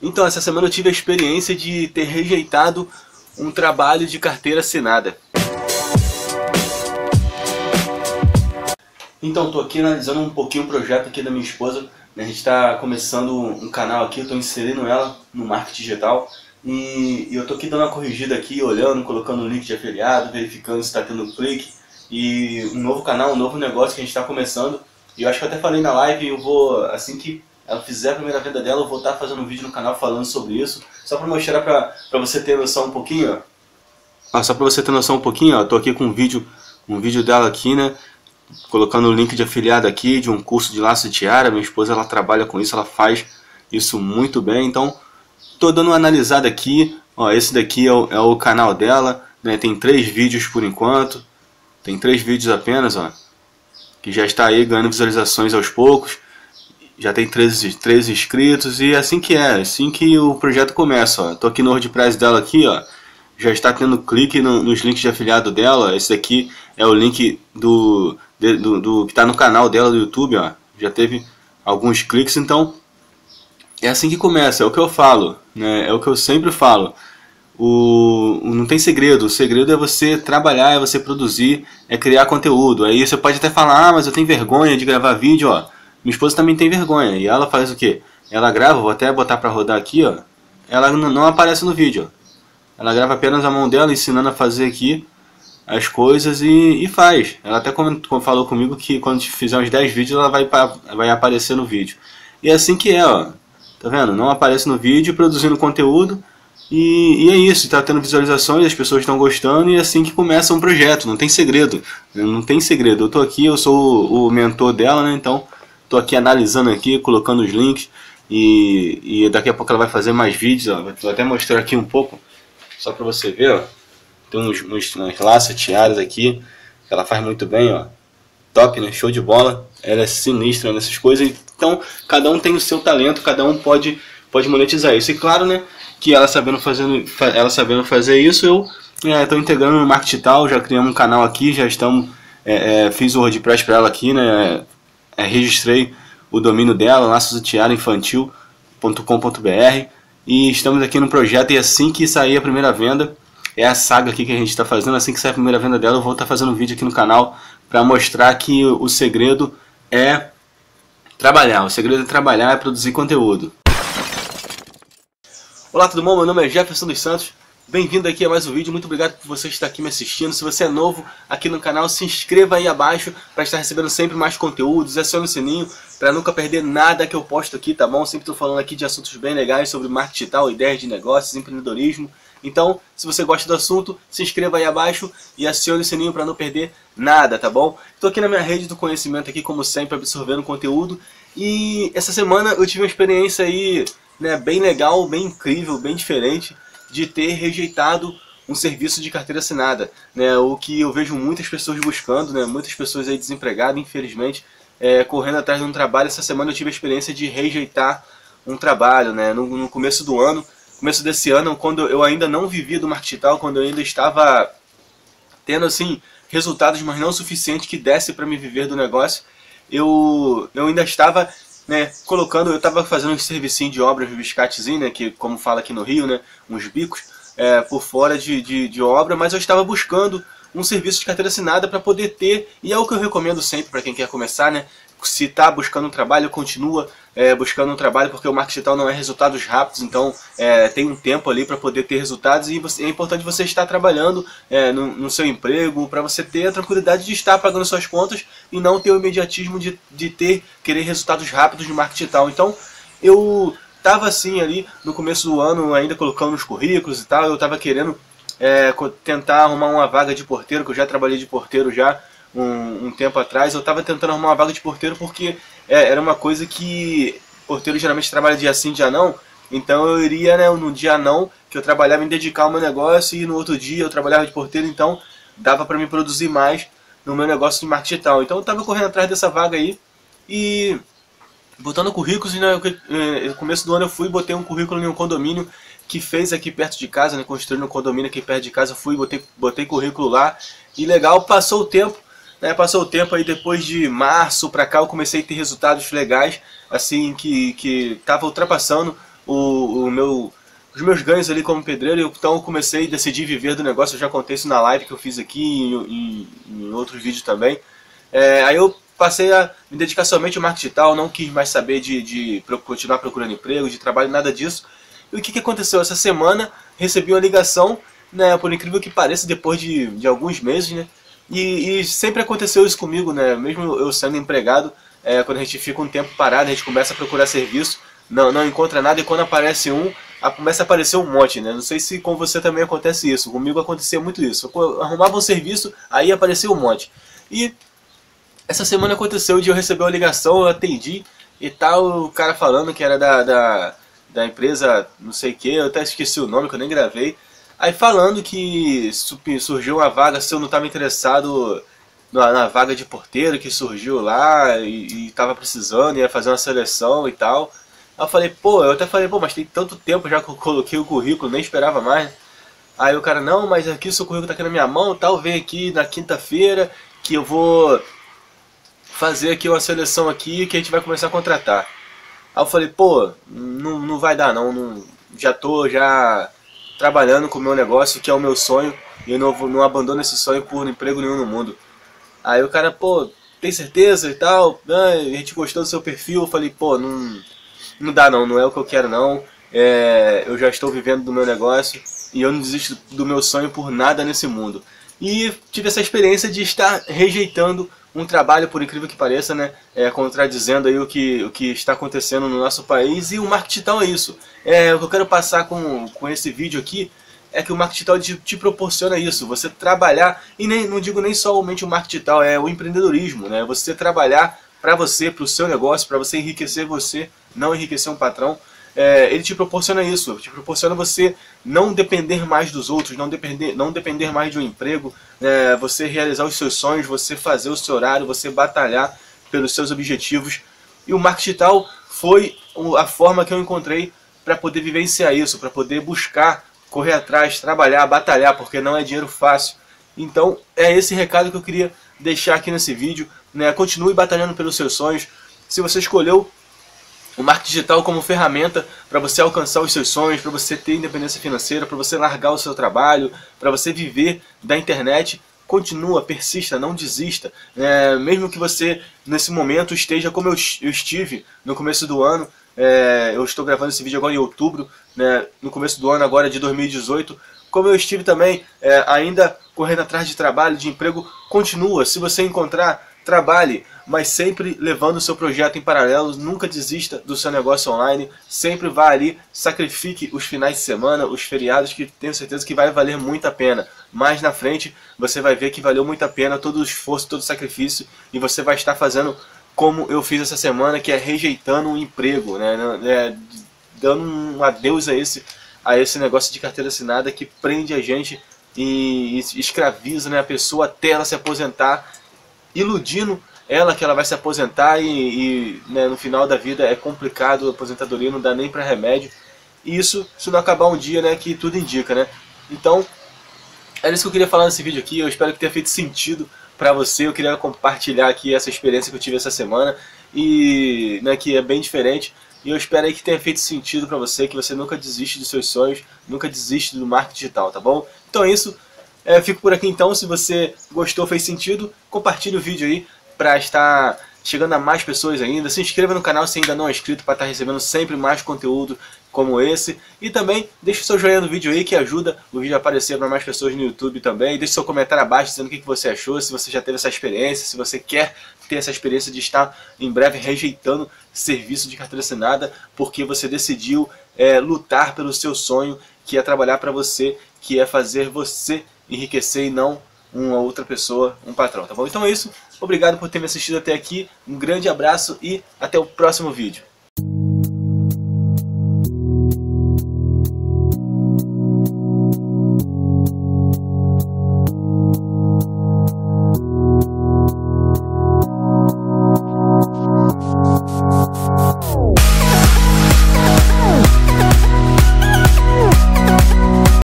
Então, essa semana eu tive a experiência de ter rejeitado um trabalho de carteira assinada. Então, estou aqui analisando um pouquinho o projeto aqui da minha esposa. A gente está começando um canal aqui, estou inserindo ela no marketing digital. E, eu estou aqui dando uma corrigida aqui, olhando, colocando o link de afiliado, verificando se está tendo clique. E um novo canal, um novo negócio que a gente está começando. E eu acho que eu até falei na live, eu vou, assim que ela fizer a primeira venda dela, eu vou estar fazendo um vídeo no canal falando sobre isso, só para mostrar para você ter noção um pouquinho, ó. só para você ter noção um pouquinho, ó, tô aqui com um vídeo, um vídeo dela aqui, né, colocando o link de afiliado aqui, de um curso de laço de tiara, minha esposa ela trabalha com isso, ela faz isso muito bem, então tô dando uma analisada aqui, ó, esse daqui é o, é o canal dela, né, tem três vídeos por enquanto, tem três vídeos apenas, ó, que já está aí ganhando visualizações aos poucos, já tem 13, 13 inscritos e é assim que é, assim que o projeto começa, ó. Tô aqui no WordPress dela aqui, ó. Já está tendo clique no, nos links de afiliado dela. Esse aqui é o link do, de, do, do, que está no canal dela do YouTube, ó. Já teve alguns cliques, então é assim que começa, é o que eu falo, né? É o que eu sempre falo. O, não tem segredo, o segredo é você trabalhar, é você produzir, é criar conteúdo. Aí você pode até falar, ah, mas eu tenho vergonha de gravar vídeo, ó. Minha esposa também tem vergonha. E ela faz o quê? Ela grava, vou até botar pra rodar aqui, ó. Ela não aparece no vídeo, ó. Ela grava apenas a mão dela, ensinando a fazer aqui as coisas e, e faz. Ela até falou comigo que quando fizer uns 10 vídeos ela vai, vai aparecer no vídeo. E é assim que é, ó. Tá vendo? Não aparece no vídeo, produzindo conteúdo. E, e, é isso, está tendo visualizações, as pessoas estão gostando e é assim que começa um projeto, não tem segredo. Não tem segredo. Eu tô aqui, eu sou o, o mentor dela, né? Então Estou aqui analisando aqui, colocando os links e, e daqui a pouco ela vai fazer mais vídeos. Ó. Vou até mostrar aqui um pouco, só para você ver. Ó. Tem uns, uns, uns laços tiaras aqui que ela faz muito bem. Ó. Top, né? Show de bola. Ela é sinistra nessas coisas. Então, cada um tem o seu talento, cada um pode, pode monetizar isso. E claro, né? Que ela sabendo, fazendo, ela sabendo fazer isso, eu estou é, integrando no marketing tal, já criamos um canal aqui, já estamos. É, é, fiz o WordPress para ela aqui, né? É, registrei o domínio dela, laçosutiarainfantil.com.br e estamos aqui no projeto e assim que sair a primeira venda, é a saga aqui que a gente está fazendo, assim que sair a primeira venda dela eu vou estar tá fazendo um vídeo aqui no canal para mostrar que o segredo é trabalhar, o segredo é trabalhar, é produzir conteúdo. Olá, tudo bom? Meu nome é Jefferson dos Santos, Bem-vindo aqui a mais um vídeo, muito obrigado por você estar aqui me assistindo. Se você é novo aqui no canal, se inscreva aí abaixo para estar recebendo sempre mais conteúdos, acione o sininho para nunca perder nada que eu posto aqui, tá bom? Sempre estou falando aqui de assuntos bem legais sobre marketing digital, ideias de negócios, empreendedorismo. Então, se você gosta do assunto, se inscreva aí abaixo e acione o sininho para não perder nada, tá bom? Estou aqui na minha rede do conhecimento aqui, como sempre, absorvendo conteúdo. E essa semana eu tive uma experiência aí, né, bem legal, bem incrível, bem diferente de ter rejeitado um serviço de carteira assinada, né? O que eu vejo muitas pessoas buscando, né? Muitas pessoas aí desempregadas, infelizmente, é, correndo atrás de um trabalho. Essa semana eu tive a experiência de rejeitar um trabalho, né? No, no começo do ano, começo desse ano, quando eu ainda não vivia do marketing digital, quando eu ainda estava tendo assim resultados, mas não o suficiente que desse para me viver do negócio, eu, eu ainda estava né, colocando, eu estava fazendo um servicinho de obras, um biscatezinho, né, que como fala aqui no Rio, né, uns bicos, é, por fora de, de, de, obra, mas eu estava buscando um serviço de carteira assinada para poder ter, e é o que eu recomendo sempre para quem quer começar, né, se está buscando um trabalho, continua é, buscando um trabalho, porque o marketing digital não é resultados rápidos, então é, tem um tempo ali para poder ter resultados e você, é importante você estar trabalhando é, no, no, seu emprego, para você ter a tranquilidade de estar pagando suas contas e não ter o imediatismo de, de ter, querer resultados rápidos no marketing digital. Então, eu estava assim ali no começo do ano, ainda colocando os currículos e tal, eu estava querendo é, tentar arrumar uma vaga de porteiro, que eu já trabalhei de porteiro já, um, um tempo atrás, eu estava tentando arrumar uma vaga de porteiro porque é, era uma coisa que porteiro geralmente trabalha dia sim, dia não. Então eu iria né, no dia não, que eu trabalhava em dedicar ao meu negócio e no outro dia eu trabalhava de porteiro, então dava para me produzir mais no meu negócio de marketing digital. Então eu estava correndo atrás dessa vaga aí e botando currículos né, no começo do ano eu fui e botei um currículo em um condomínio que fez aqui perto de casa, né, construindo um condomínio aqui perto de casa, fui botei botei currículo lá e legal, passou o tempo, né, passou o tempo aí depois de março para cá eu comecei a ter resultados legais, assim que que tava ultrapassando o, o meu os meus ganhos ali como pedreiro, então eu comecei, decidi viver do negócio, eu já contei isso na live que eu fiz aqui e em, em, outros vídeos também. É, aí eu passei a me dedicar somente ao marketing digital, não quis mais saber de, de continuar procurando emprego, de trabalho, nada disso. E o que, que aconteceu? Essa semana recebi uma ligação, né, por incrível que pareça, depois de, de alguns meses, né, e, e sempre aconteceu isso comigo, né, mesmo eu sendo empregado, é, quando a gente fica um tempo parado, a gente começa a procurar serviço, não, não encontra nada, e quando aparece um, começa a aparecer um monte, né? Não sei se com você também acontece isso. Comigo acontecia muito isso. Eu arrumava um serviço, aí aparecia um monte. E essa semana aconteceu de eu receber uma ligação, eu atendi e tal, o cara falando que era da, da, da empresa não sei o que, eu até esqueci o nome que eu nem gravei. Aí falando que surgiu uma vaga, se eu não estava interessado na, na, vaga de porteiro que surgiu lá e estava precisando, ia fazer uma seleção e tal. Aí eu falei, pô, eu até falei, pô, mas tem tanto tempo já que eu coloquei o currículo, nem esperava mais. Aí o cara, não, mas aqui o seu currículo tá aqui na minha mão, tal, vem aqui na quinta-feira que eu vou fazer aqui uma seleção aqui que a gente vai começar a contratar. Aí eu falei, pô, não, não vai dar não, não já tô já trabalhando com o meu negócio, que é o meu sonho, e eu não, não abandono esse sonho por emprego nenhum no mundo. Aí o cara, pô, tem certeza e tal, ah, a gente gostou do seu perfil, eu falei, pô, não não dá não, não é o que eu quero não. É, eu já estou vivendo do meu negócio e eu não desisto do meu sonho por nada nesse mundo. E tive essa experiência de estar rejeitando um trabalho, por incrível que pareça, né, é, contradizendo aí o que, o que está acontecendo no nosso país e o marketing digital é isso. É, o que eu quero passar com, com esse vídeo aqui é que o marketing te, te proporciona isso, você trabalhar, e nem, não digo nem somente o marketing digital, é o empreendedorismo, né, você trabalhar para você, para o seu negócio, para você enriquecer você, não enriquecer um patrão, é, ele te proporciona isso, te proporciona você não depender mais dos outros, não depender, não depender mais de um emprego, é, você realizar os seus sonhos, você fazer o seu horário, você batalhar pelos seus objetivos. E o marketing digital foi a forma que eu encontrei para poder vivenciar isso, para poder buscar, correr atrás, trabalhar, batalhar, porque não é dinheiro fácil. Então é esse recado que eu queria deixar aqui nesse vídeo. Né? Continue batalhando pelos seus sonhos. Se você escolheu o marketing digital como ferramenta para você alcançar os seus sonhos, para você ter independência financeira, para você largar o seu trabalho, para você viver da internet, continua, persista, não desista. É, mesmo que você nesse momento esteja como eu, eu estive no começo do ano, é, eu estou gravando esse vídeo agora em outubro, né, no começo do ano agora de 2018, como eu estive também é, ainda correndo atrás de trabalho, de emprego, continua. Se você encontrar, trabalhe, mas sempre levando o seu projeto em paralelo, nunca desista do seu negócio online, sempre vá ali, sacrifique os finais de semana, os feriados, que tenho certeza que vai valer muito a pena. Mais na frente você vai ver que valeu muito a pena todo o esforço, todo o sacrifício, e você vai estar fazendo como eu fiz essa semana, que é rejeitando um emprego, né? É, dando um adeus a esse a esse negócio de carteira assinada que prende a gente e escraviza né, a pessoa até ela se aposentar, iludindo ela que ela vai se aposentar e, e né, no final da vida é complicado, a aposentadoria não dá nem para remédio. E isso se não acabar um dia, né, que tudo indica, né? Então, era isso que eu queria falar nesse vídeo aqui, eu espero que tenha feito sentido para você, eu queria compartilhar aqui essa experiência que eu tive essa semana e né, que é bem diferente. E eu espero aí que tenha feito sentido para você, que você nunca desiste dos seus sonhos, nunca desiste do marketing digital, tá bom? Então é isso. É, fico por aqui então. Se você gostou, fez sentido, compartilhe o vídeo aí para estar chegando a mais pessoas ainda. Se inscreva no canal se ainda não é inscrito para estar recebendo sempre mais conteúdo como esse. E também deixe seu joinha no vídeo aí que ajuda o vídeo a aparecer para mais pessoas no YouTube também. Deixe seu comentário abaixo dizendo o que você achou, se você já teve essa experiência, se você quer ter essa experiência de estar em breve rejeitando serviço de carteira assinada porque você decidiu é, lutar pelo seu sonho que é trabalhar para você, que é fazer você enriquecer e não uma outra pessoa, um patrão, tá bom? Então é isso, obrigado por ter me assistido até aqui, um grande abraço e até o próximo vídeo.